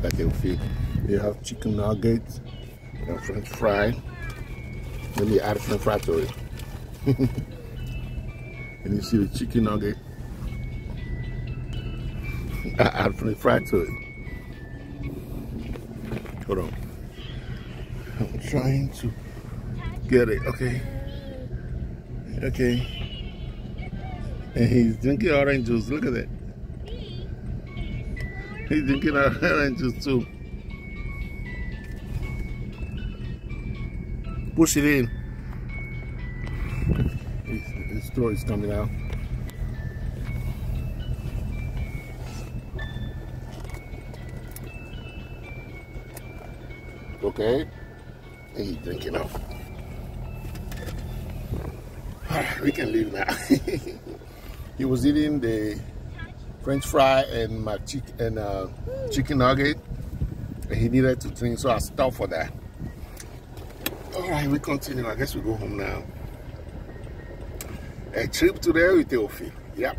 Look at Theophile. They have chicken nuggets and french fry. Let me add french fry to it. and you see the chicken nugget. I add french fry to it. Hold on. I'm trying to get it. Okay. Okay. And he's drinking orange juice. Look at that. He's drinking orange juice too. Push it in. His, throat is coming out. Okay. He's drinking up. we can leave now. he was eating the French fry and my chicken and uh, chicken nugget, and he needed to drink, so I stopped for that. All right, we continue. I guess we go home now. A trip to the Theophile. Yep.